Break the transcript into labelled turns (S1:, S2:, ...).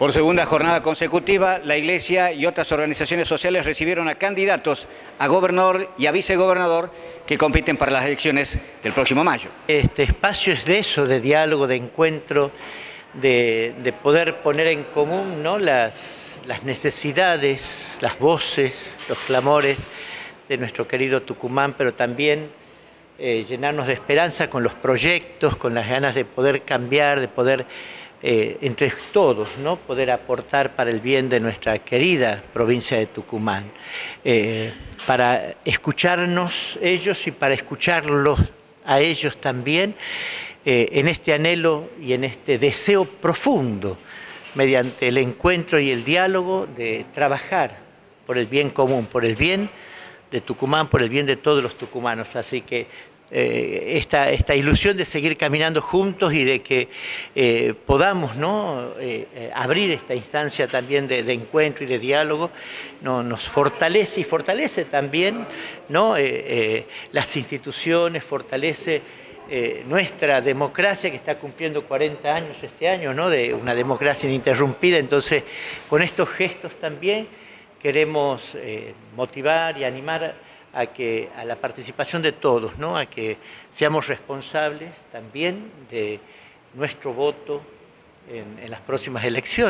S1: Por segunda jornada consecutiva, la Iglesia y otras organizaciones sociales recibieron a candidatos a gobernador y a vicegobernador que compiten para las elecciones del próximo mayo.
S2: Este espacio es de eso, de diálogo, de encuentro, de, poder poner en común ¿no? las, necesidades, las voces, los clamores de nuestro querido Tucumán, pero también eh, llenarnos de esperanza con los proyectos, con las ganas de poder cambiar, de poder eh, entre todos, ¿no? poder aportar para el bien de nuestra querida provincia de Tucumán, eh, para escucharnos ellos y para escucharlos a ellos también eh, en este anhelo y en este deseo profundo, mediante el encuentro y el diálogo, de trabajar por el bien común, por el bien de Tucumán, por el bien de todos los tucumanos. Así que eh, esta, esta, ilusión de seguir caminando juntos y de que eh, podamos ¿no? Eh, abrir esta instancia también de, encuentro y de diálogo, ¿no? nos fortalece y fortalece también ¿no? las instituciones, fortalece nuestra democracia que está cumpliendo 40 años este año, ¿no? de una democracia ininterrumpida, entonces con estos gestos también queremos motivar y animar a, que, a la participación de todos, ¿no? a que seamos responsables también de nuestro voto en, en las próximas elecciones.